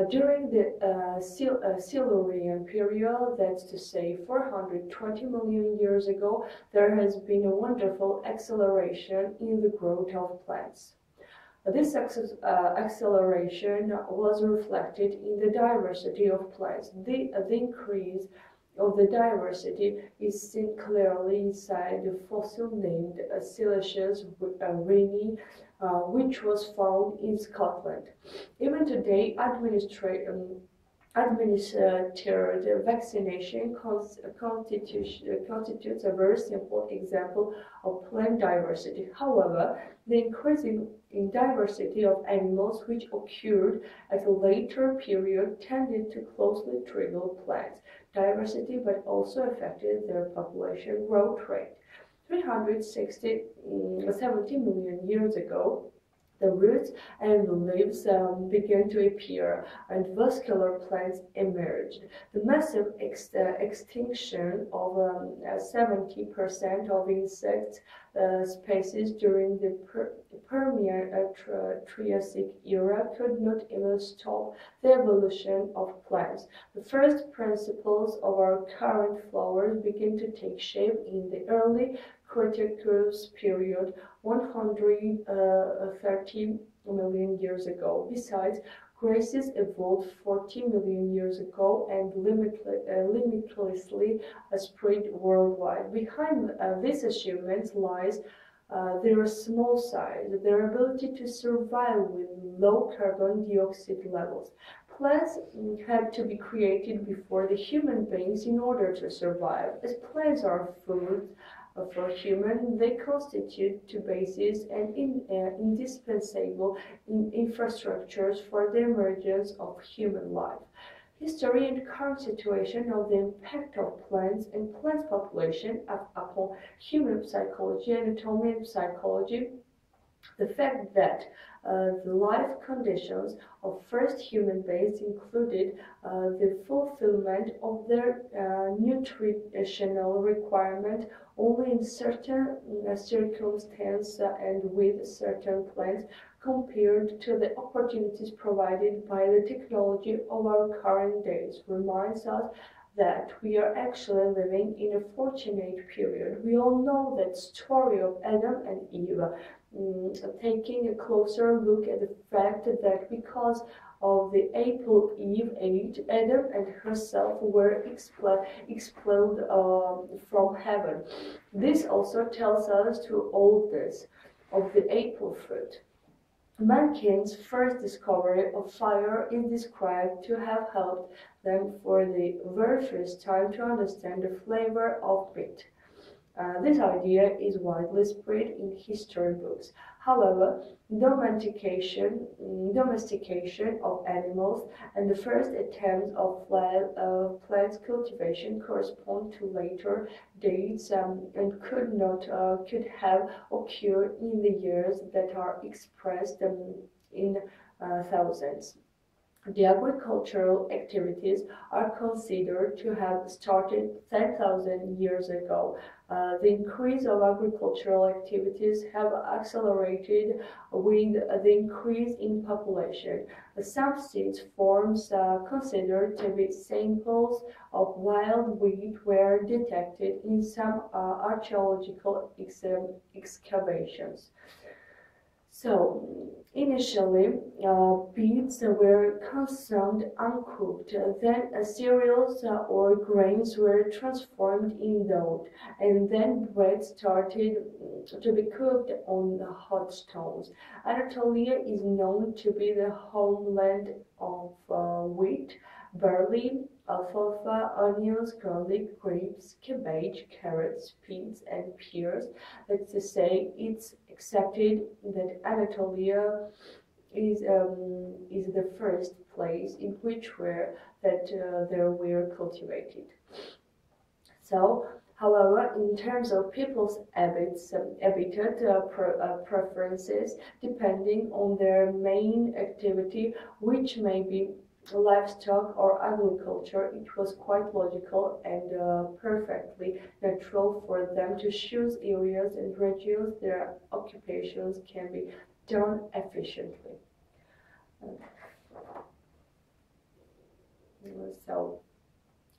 Uh, during the uh, uh, Silurian period, that's to say 420 million years ago, there has been a wonderful acceleration in the growth of plants. This acceleration was reflected in the diversity of plants. The, the increase of the diversity is seen clearly inside the fossil named uh, Silicious uh, uh, which was found in Scotland. Even today, um, administered vaccination constitutes, constitutes a very simple example of plant diversity. However, the increasing in diversity of animals which occurred at a later period tended to closely trigger plant diversity but also affected their population growth rate. 360, mm, 70 million years ago, the roots and the leaves um, began to appear and vascular plants emerged. The massive ex uh, extinction of 70% um, of insect uh, species during the per Permian uh, Triassic era could not even stop the evolution of plants. The first principles of our current flowers began to take shape in the early Cretaceous period 130 uh, years ago. Besides, grasses evolved 40 million years ago and uh, limitlessly spread worldwide. Behind uh, these achievements lies uh, their small size, their ability to survive with low carbon dioxide levels. Plants had to be created before the human beings in order to survive. As plants are food, for human, they constitute two bases and in, uh, indispensable in infrastructures for the emergence of human life. History and current situation of the impact of plants and plant population upon human psychology, anatomy and psychology, the fact that uh, the life conditions of first human beings included uh, the fulfillment of their uh, nutritional requirement only in certain uh, circumstances and with certain plants compared to the opportunities provided by the technology of our current days reminds us that we are actually living in a fortunate period. We all know that story of Adam and Eve, um, taking a closer look at the fact that because of the apple Eve ate, Adam and herself were expelled, um, from heaven. This also tells us to all this of the apple fruit. Mankind's first discovery of fire is described to have helped them for the very first time to understand the flavor of meat. Uh, this idea is widely spread in history books. However, domestication, domestication of animals and the first attempts of plant, uh, cultivation correspond to later dates um, and could not uh, could have occurred in the years that are expressed um, in uh, thousands. The agricultural activities are considered to have started 10,000 years ago uh, the increase of agricultural activities have accelerated with the increase in population. Some seed forms uh, considered to be samples of wild wheat were detected in some uh, archaeological ex excavations. So initially, uh, beets were consumed uncooked. Then uh, cereals or grains were transformed in dough, and then bread started to be cooked on the hot stones. Anatolia is known to be the homeland of uh, wheat, barley, alfalfa, onions, garlic, grapes, cabbage, carrots, peas, and pears. Let's just say it's accepted that Anatolia is um, is the first place in which were that uh, were cultivated. So, however, in terms of people's habits, um, habitat uh, uh, preferences, depending on their main activity, which may be livestock or agriculture, it was quite logical and uh, perfectly natural for them to choose areas and regions their occupations can be done efficiently. So,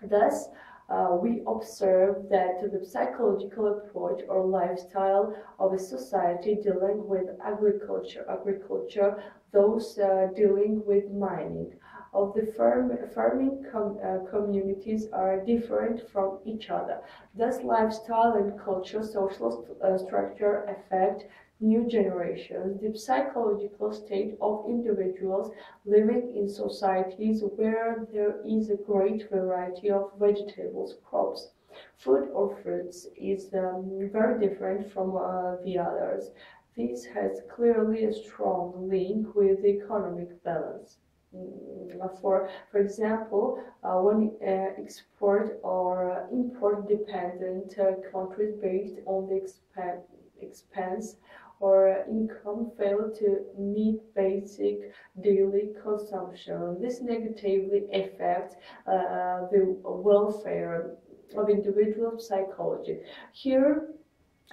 thus, uh, we observe that the psychological approach or lifestyle of a society dealing with agriculture, agriculture, those uh, dealing with mining, of the farm, farming com, uh, communities are different from each other. Thus, lifestyle and culture, social st uh, structure affect new generations, the psychological state of individuals living in societies where there is a great variety of vegetables, crops, food or fruits is um, very different from uh, the others. This has clearly a strong link with the economic balance. Mm, for, for example, uh, when uh, export or import dependent uh, countries based on the exp expense or income fail to meet basic daily consumption. This negatively affects uh, the welfare of individual psychology. Here,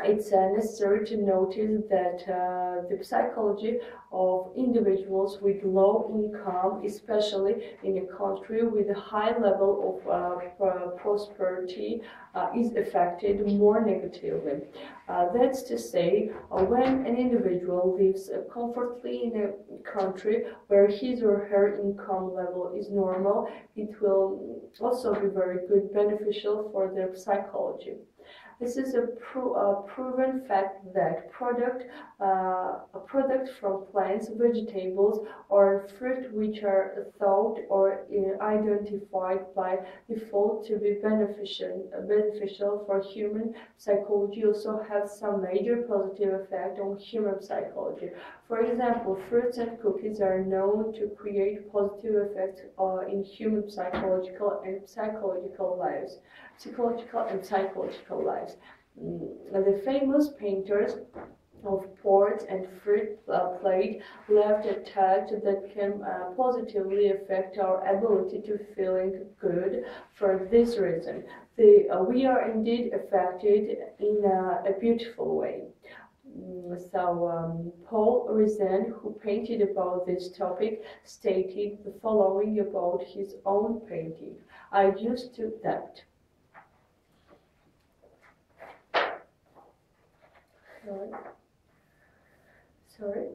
it's uh, necessary to notice that uh, the psychology of individuals with low income, especially in a country with a high level of uh, prosperity, uh, is affected more negatively. Uh, that's to say, uh, when an individual lives comfortably in a country where his or her income level is normal, it will also be very good, beneficial for their psychology. This is a, pro a proven fact that product, uh, a product from plants, vegetables, or fruit which are thought or uh, identified by default to be beneficial, beneficial for human psychology also have some major positive effect on human psychology. For example, fruits and cookies are known to create positive effects uh, in human psychological and psychological lives psychological and psychological lives. Mm, the famous painters of port and fruit uh, plate left a touch that can uh, positively affect our ability to feeling good for this reason. The, uh, we are indeed affected in a beautiful way. So um, Paul Cézanne, who painted about this topic, stated the following about his own painting. I used to that sorry, sorry.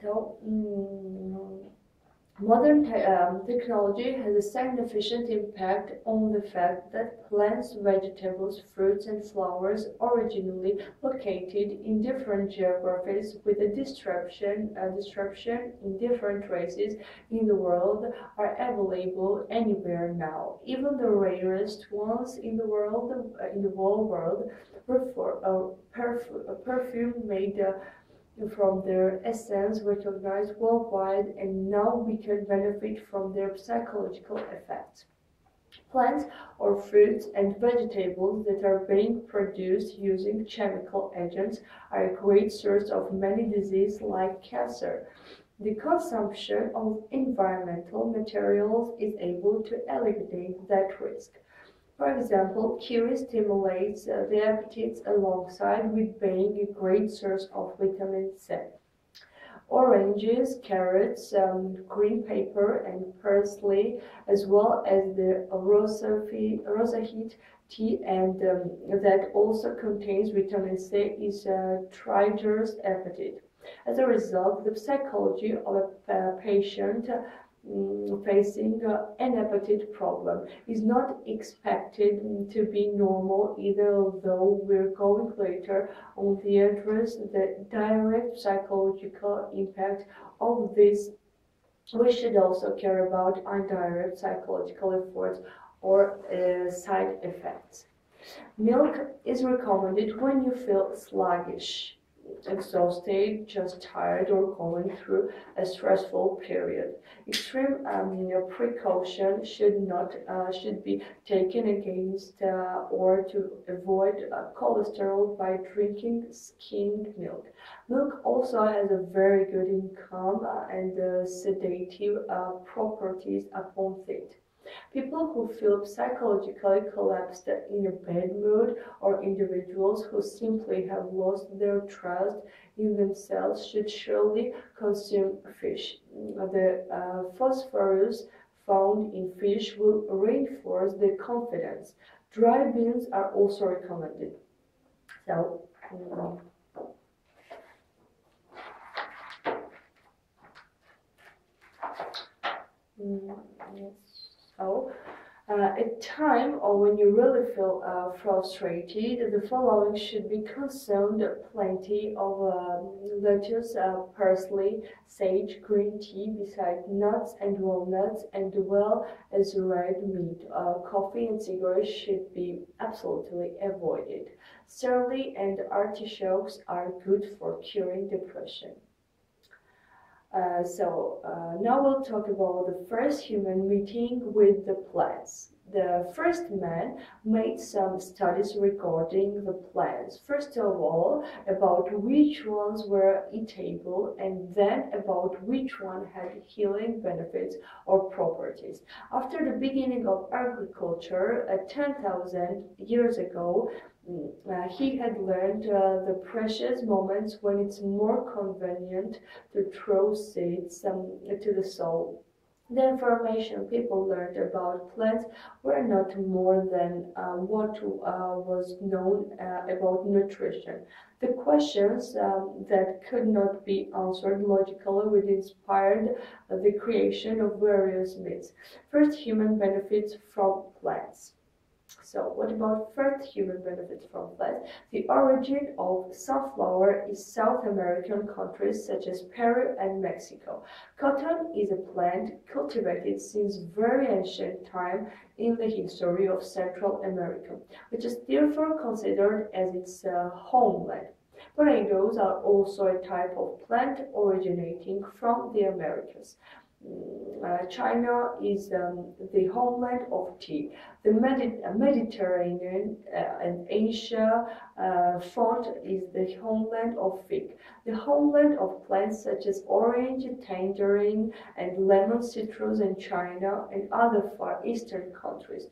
So, mm, Modern te um, technology has a significant impact on the fact that plants, vegetables, fruits, and flowers originally located in different geographies with a disruption, a disruption in different races in the world are available anywhere now. Even the rarest ones in the world, uh, in the whole world, uh, perf perfume made uh, from their essence recognized worldwide and now we can benefit from their psychological effects. Plants or fruits and vegetables that are being produced using chemical agents are a great source of many diseases like cancer. The consumption of environmental materials is able to eliminate that risk. For example, kiwi stimulates uh, the appetite alongside with being a great source of vitamin C. Oranges, carrots, um, green pepper, and parsley, as well as the rosahip tea, and um, that also contains vitamin C, is uh, triggers appetite. As a result, the psychology of a uh, patient Mm, facing uh, an appetite problem. Is not expected to be normal either although we're going later on the address the direct psychological impact of this. We should also care about indirect psychological efforts or uh, side effects. Milk is recommended when you feel sluggish exhausted, just tired, or going through a stressful period. Extreme um, you know, precaution should not uh, should be taken against uh, or to avoid uh, cholesterol by drinking skimmed milk. Milk also has a very good income uh, and uh, sedative uh, properties upon it. People who feel psychologically collapsed in a bad mood or individuals who simply have lost their trust in themselves should surely consume fish. The uh, phosphorus found in fish will reinforce their confidence. Dry beans are also recommended. So, um, mm, yes. Uh, at time or when you really feel uh, frustrated, the following should be consumed: plenty of um, lettuce, uh, parsley, sage, green tea, besides nuts and walnuts, and well as red meat. Uh, coffee and cigarettes should be absolutely avoided. Celery and artichokes are good for curing depression. Uh, so uh, now we'll talk about the first human meeting with the plants. The first man made some studies regarding the plants. First of all, about which ones were eatable and then about which one had healing benefits or properties. After the beginning of agriculture uh, 10,000 years ago, uh, he had learned uh, the precious moments when it's more convenient to throw seeds um, to the soil. The information people learned about plants were not more than uh, what uh, was known uh, about nutrition. The questions um, that could not be answered logically would inspired the creation of various myths. First, human benefits from plants. So what about first human benefits from plants? The origin of sunflower is South American countries such as Peru and Mexico. Cotton is a plant cultivated since very ancient time in the history of Central America, which is therefore considered as its uh, homeland. Potatoes are also a type of plant originating from the Americas. Uh, China is um, the homeland of tea. The Medi Mediterranean uh, and Asia uh, is the homeland of fig. The homeland of plants such as orange, tangerine, and lemon citrus in China and other Far Eastern countries.